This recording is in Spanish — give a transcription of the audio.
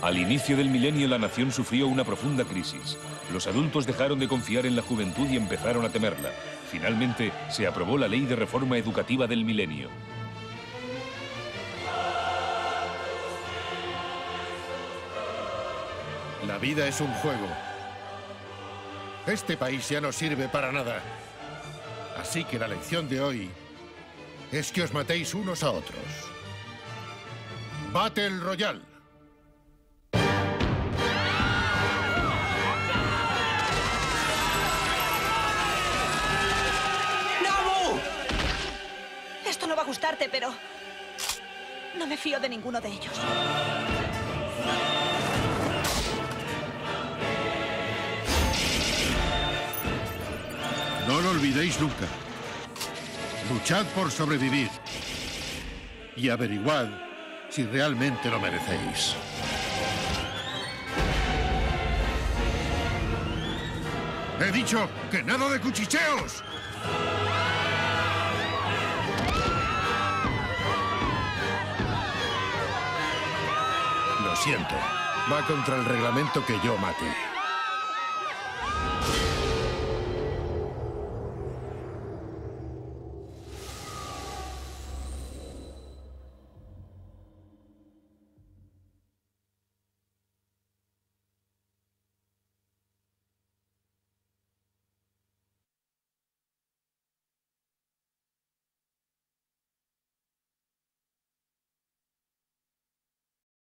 Al inicio del milenio la nación sufrió una profunda crisis. Los adultos dejaron de confiar en la juventud y empezaron a temerla. Finalmente, se aprobó la Ley de Reforma Educativa del Milenio. La vida es un juego. Este país ya no sirve para nada. Así que la lección de hoy es que os matéis unos a otros. Battle Royale. No va a gustarte, pero... No me fío de ninguno de ellos. No lo olvidéis nunca. Luchad por sobrevivir. Y averiguad si realmente lo merecéis. ¡He dicho que nada de cuchicheos! Siento. Va contra el reglamento que yo mate.